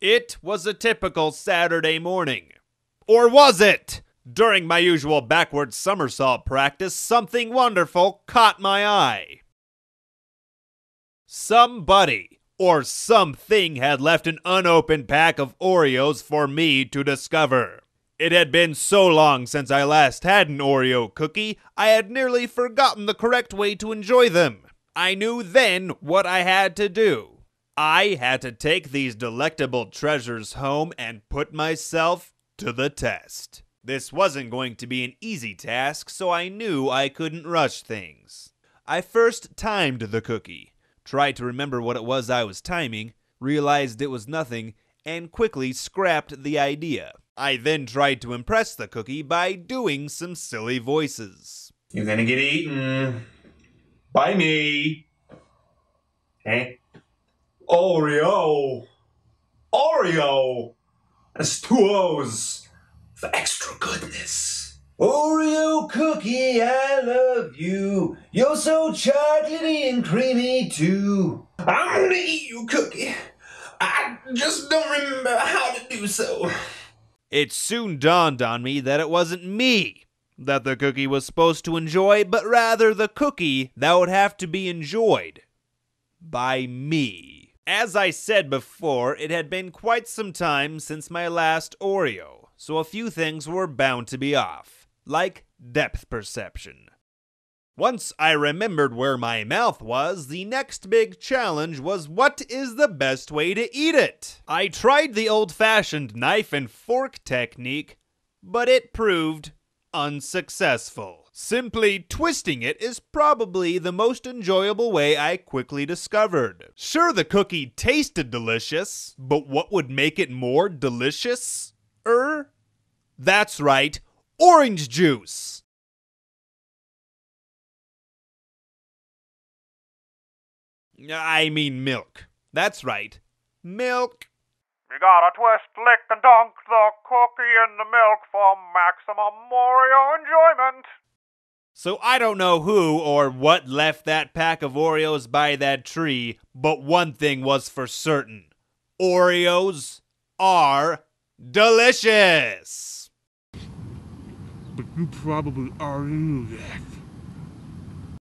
It was a typical Saturday morning. Or was it? During my usual backward somersault practice, something wonderful caught my eye. Somebody or something had left an unopened pack of Oreos for me to discover. It had been so long since I last had an Oreo cookie, I had nearly forgotten the correct way to enjoy them. I knew then what I had to do. I had to take these delectable treasures home and put myself to the test. This wasn't going to be an easy task, so I knew I couldn't rush things. I first timed the cookie, tried to remember what it was I was timing, realized it was nothing, and quickly scrapped the idea. I then tried to impress the cookie by doing some silly voices. You're gonna get eaten by me. Okay? Oreo. Oreo. That's two O's for extra goodness. Oreo cookie, I love you. You're so chocolatey and creamy too. I'm gonna eat you, cookie. I just don't remember how to do so. It soon dawned on me that it wasn't me that the cookie was supposed to enjoy, but rather the cookie that would have to be enjoyed by me. As I said before, it had been quite some time since my last Oreo, so a few things were bound to be off, like depth perception. Once I remembered where my mouth was, the next big challenge was what is the best way to eat it? I tried the old fashioned knife and fork technique, but it proved unsuccessful. Simply twisting it is probably the most enjoyable way I quickly discovered. Sure, the cookie tasted delicious, but what would make it more delicious? Er? That's right, orange juice! I mean milk. That's right. Milk. You gotta twist, lick, and dunk the cookie in the milk for maximum Oreo enjoyment. So I don't know who or what left that pack of Oreos by that tree, but one thing was for certain Oreos are delicious. But you probably already knew that.